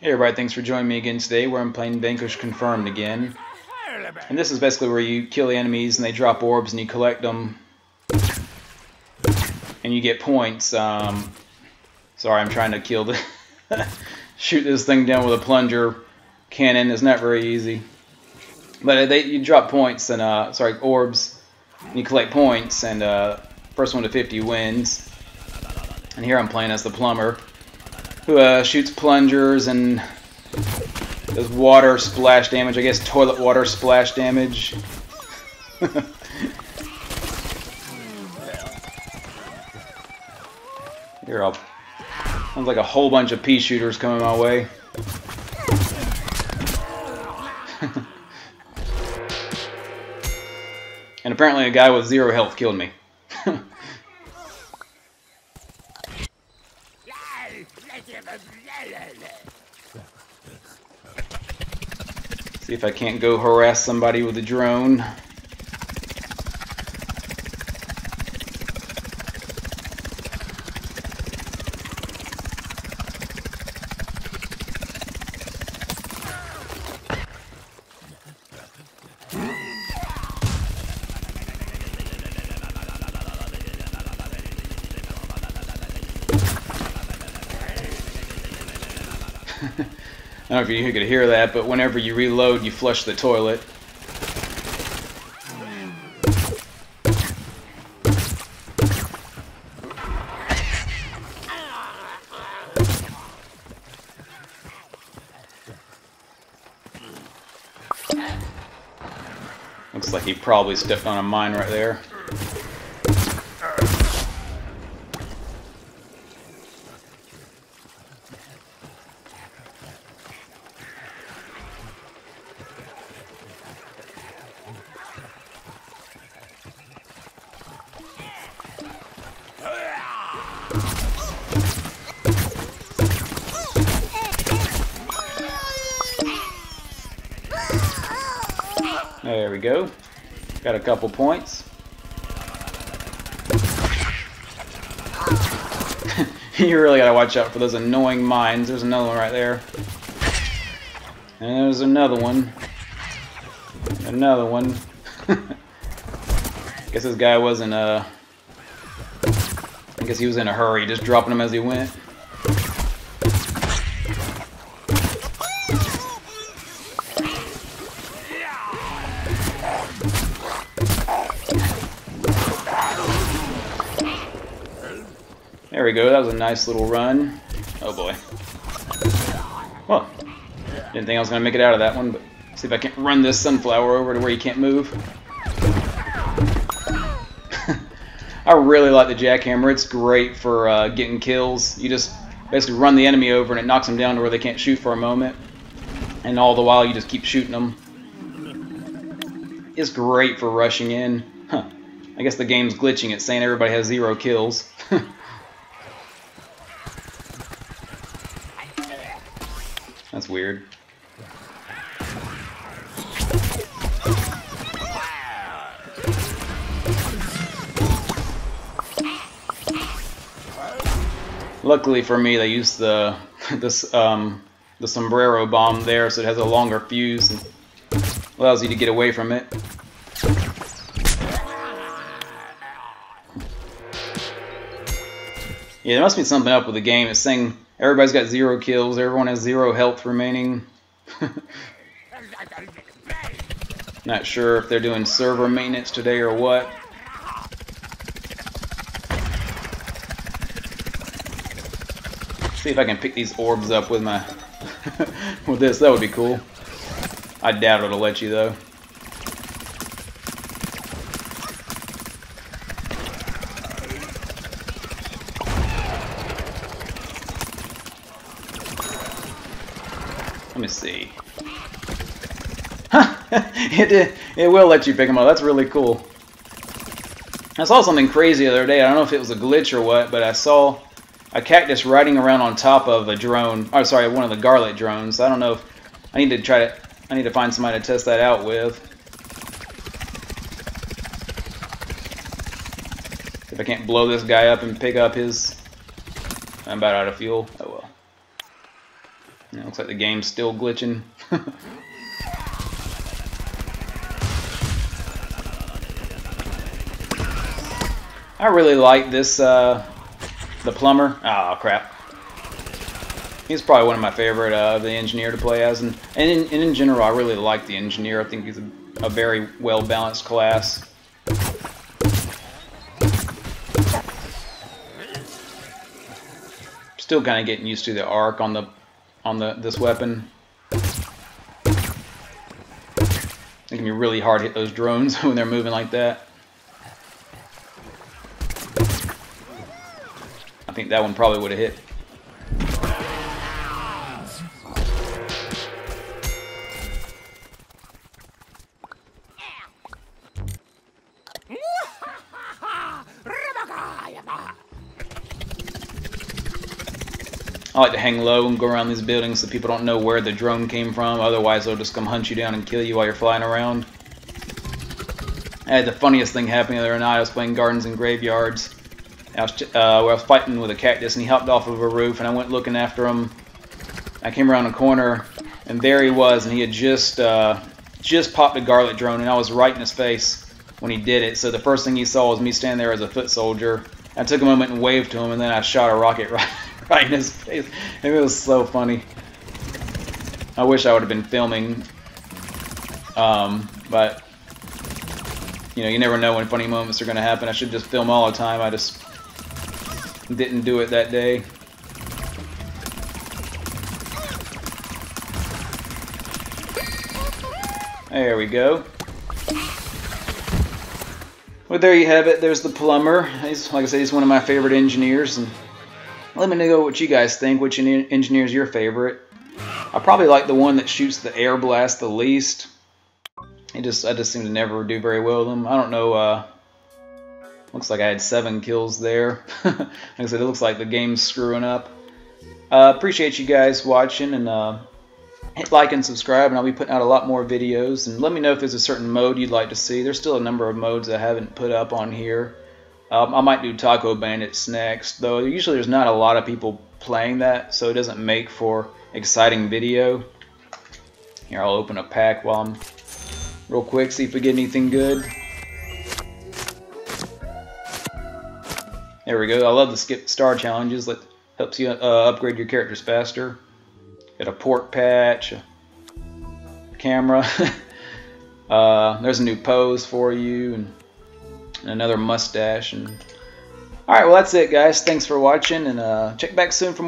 Hey everybody, thanks for joining me again today where I'm playing Vanquish Confirmed again. And this is basically where you kill the enemies and they drop orbs and you collect them. And you get points. Um, sorry, I'm trying to kill the... shoot this thing down with a plunger cannon. It's not very easy. But they, you drop points and, uh, sorry, orbs. And you collect points and uh, first one to 50 wins. And here I'm playing as the plumber who uh, shoots plungers and does water splash damage. I guess toilet water splash damage. Here, I'll. Sounds like a whole bunch of pea shooters coming my way. and apparently, a guy with zero health killed me. See if I can't go harass somebody with a drone. I don't know if you could hear that, but whenever you reload, you flush the toilet. Looks like he probably stepped on a mine right there. There we go. Got a couple points. you really gotta watch out for those annoying mines. There's another one right there. And there's another one. Another one. guess this guy wasn't, uh... I guess he was in a hurry, just dropping them as he went. We go, that was a nice little run. Oh boy. Well, didn't think I was going to make it out of that one, but see if I can't run this sunflower over to where you can't move. I really like the jackhammer. It's great for uh, getting kills. You just basically run the enemy over and it knocks them down to where they can't shoot for a moment. And all the while you just keep shooting them. It's great for rushing in. Huh. I guess the game's glitching. It's saying everybody has zero kills. That's weird. Luckily for me, they used the this um, the sombrero bomb there, so it has a longer fuse and allows you to get away from it. Yeah, there must be something up with the game. It's saying everybody's got zero kills, everyone has zero health remaining. Not sure if they're doing server maintenance today or what. See if I can pick these orbs up with my with this. That would be cool. I doubt it'll let you though. Let me see. It, it, it will let you pick them up. That's really cool. I saw something crazy the other day. I don't know if it was a glitch or what, but I saw a cactus riding around on top of a drone. Oh, sorry, one of the Garlic drones. I don't know if I need to try to. I need to find somebody to test that out with. If I can't blow this guy up and pick up his... I'm about out of fuel. Oh well. It looks like the game's still glitching. I really like this, uh, the plumber. Oh, crap. He's probably one of my favorite uh, the engineer to play as, and, and in, and in general, I really like the engineer. I think he's a, a very well balanced class. Still kind of getting used to the arc on the on the this weapon. It can be really hard to hit those drones when they're moving like that. I think that one probably would have hit. I like to hang low and go around these buildings so people don't know where the drone came from. Otherwise, they'll just come hunt you down and kill you while you're flying around. I had the funniest thing happen the other night. I was playing Gardens and Graveyards. I was, uh, I was fighting with a cactus, and he hopped off of a roof, and I went looking after him. I came around a corner, and there he was, and he had just uh, just popped a garlic drone, and I was right in his face when he did it. So the first thing he saw was me standing there as a foot soldier. I took a moment and waved to him, and then I shot a rocket right right in his face. It was so funny. I wish I would have been filming. Um, but, you know, you never know when funny moments are going to happen. I should just film all the time. I just didn't do it that day. There we go. Well, there you have it. There's the plumber. He's, like I said, he's one of my favorite engineers. And let me know what you guys think. Which engineer is your favorite? I probably like the one that shoots the air blast the least. It just, I just seem to never do very well with them. I don't know. Uh, looks like I had seven kills there. like I said, it looks like the game's screwing up. Uh, appreciate you guys watching and uh, hit like and subscribe, and I'll be putting out a lot more videos. And let me know if there's a certain mode you'd like to see. There's still a number of modes I haven't put up on here. Um, I might do Taco Bandits next, though usually there's not a lot of people playing that, so it doesn't make for exciting video. Here, I'll open a pack while I'm real quick, see if we get anything good. There we go. I love the skip star challenges. That helps you uh, upgrade your characters faster. Got a pork patch, a camera. uh, there's a new pose for you, and another mustache. And all right, well that's it, guys. Thanks for watching, and uh, check back soon for more.